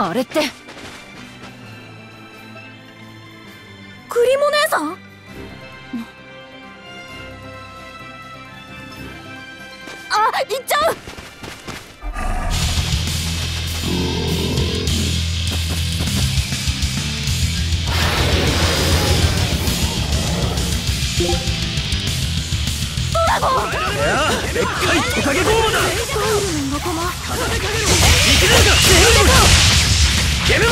あれって。クリモ姉さん？あ行っちゃう！やでっかいトカゲゴーマだ！仲間いけるのか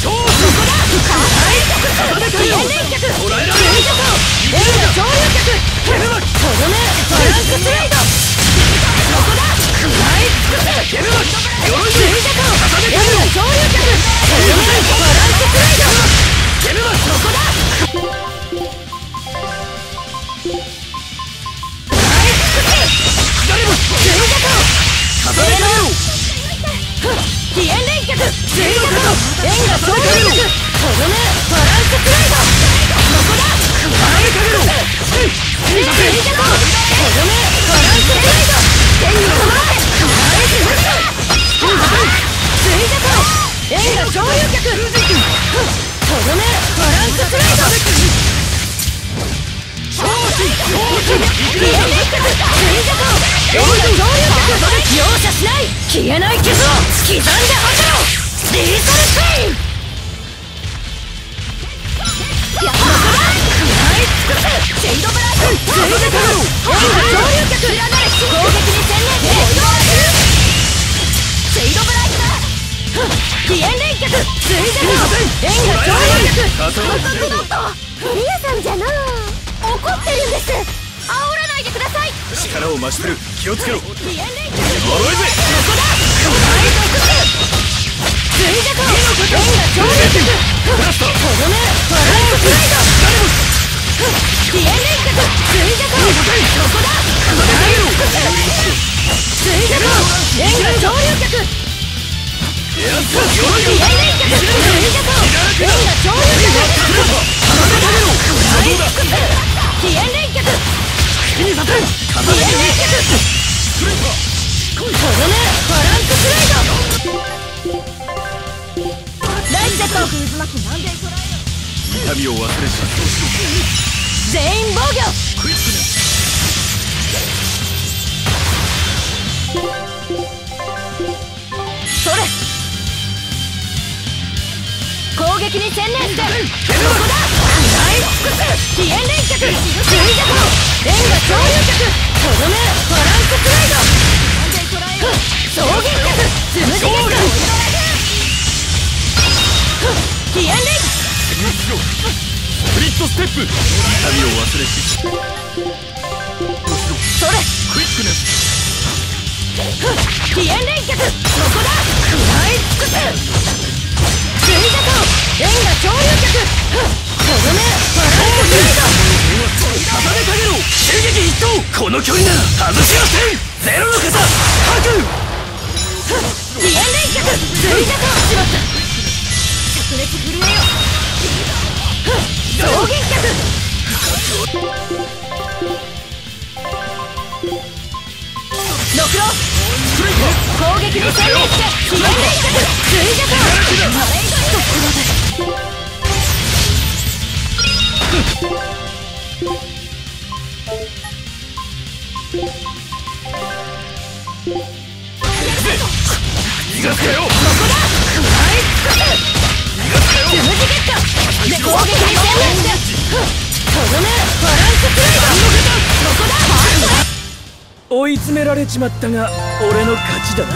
そこだ重ねかけろ追加とどめバラン上流脚容赦しない消えない傷を刻んで走ろうリーサルペインやった食らい尽くすシェイドブライト追加と円が上流脚攻撃に専念してシェイドブライトだ飛燕連脚追加と円が上流脚片付けろリアさんじゃな怒ってるんです煽らないでください力を増してる。気をつけろ。飛燕連脚呪えぜこ痛みを忘れ全員防御。それ。攻撃に専念して。そこだ。尽くす連脚追加と円が上流脚とどめ。バランススライド双撃脚つむじ連スしろスプリットステップ痛みを忘れ実装それクイックネス飛燕連脚そこだ食らい尽くす追加と円が上流脚とどめバランススライド重ねかけろ襲撃一投この距離なら外しませんゼロの方白飛燕連脚追加としまった灼熱震えよ逃がすかよ。ここだ食らい尽くす逃がすかよつむじゲットで攻撃に専念してとどめバランススライドそこだハンド追い詰められちまったが俺の勝ちだな。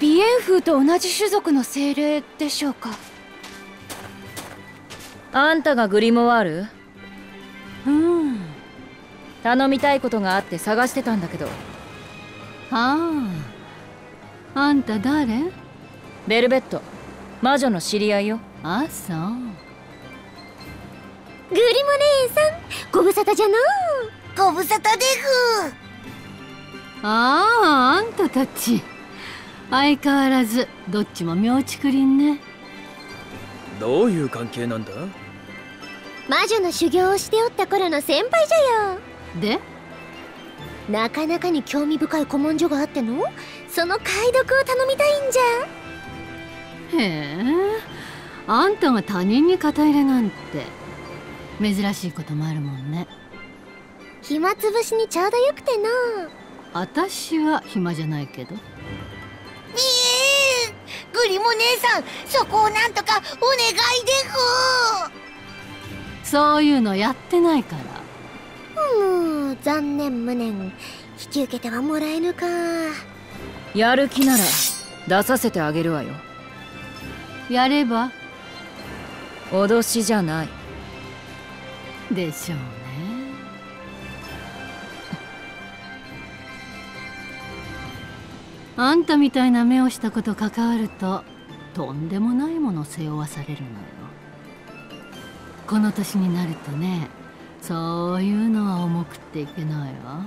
鼻炎風と同じ種族の精霊でしょうか？あんたがグリモワール？うん頼みたいことがあって探してたんだけど。はあ。あんた誰？ベルベット。魔女の知り合いよ。あそう。グリモ姉さんご無沙汰じゃの。ご無沙汰であああんたたち。相変わらずどっちも妙竹林ね。どういう関係なんだ？魔女の修行をしておった頃の先輩じゃよで？なかなかに興味深い古文書があっての？その解読を頼みたいんじゃ。へえ。あんたが他人に肩入れなんて。珍しいこともあるもんね。暇つぶしにちょうどよくての。私は暇じゃないけど。ええ。グリモ姉さんそこをなんとかお願いでそういうのやってないからふもう残念無念。引き受けてはもらえぬか。やる気なら出させてあげるわよ。やれば脅しじゃない。でしょうね。あんたみたいな目をしたこと関わるととんでもないもの背負わされるのよ。この年になるとねそういうのは重くっていけないわ。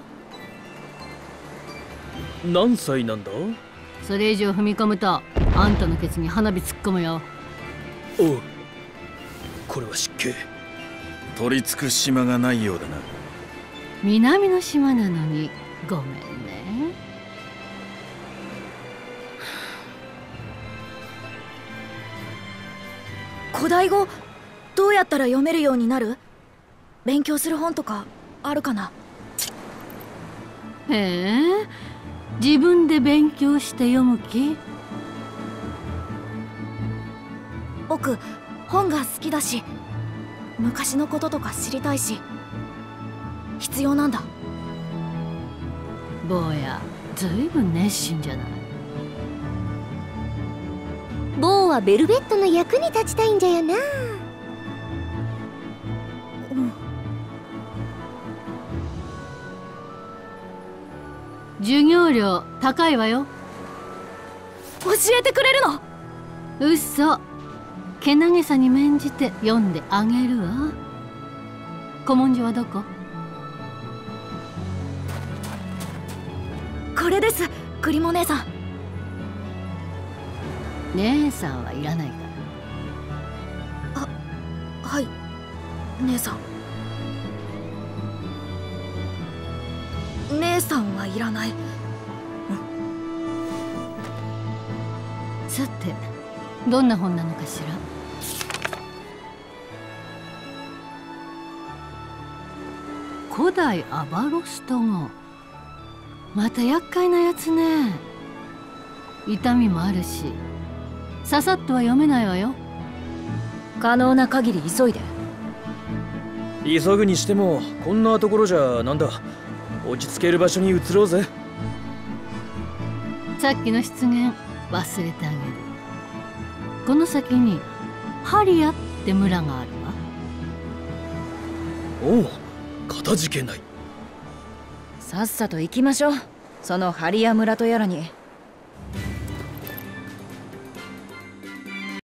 何歳なんだ？それ以上踏み込むとあんたのケツに花火突っ込むよ。おう。これは失敬。取り付く島がないようだな。南の島なのに。ごめんね。古代語？どうやったら読めるようになる？勉強する本とかあるかな？へえ自分で勉強して読む気？僕本が好きだし昔のこととか知りたいし必要なんだ。坊やずいぶん熱心じゃない？ボーはベルベットの役に立ちたいんじゃよな授業料高いわよ。教えてくれるの？嘘。けなげさに免じて読んであげるわ。古文書はどこ？これですクリモ姉さん。姉さんはいらないから。はい姉さん姉さんはいらない。さてどんな本なのかしら？古代アバロスト語また厄介なやつね。痛みもあるしささっとは読めないわよ。可能な限り急いで。急ぐにしてもこんなところじゃなんだ。落ち着ける場所に移ろうぜ。さっきの失言忘れてあげる。この先にハリアって村があるわ。おうかたじけない。さっさと行きましょう。そのハリア村とやらに